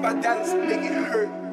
by Dallas, make it hurt.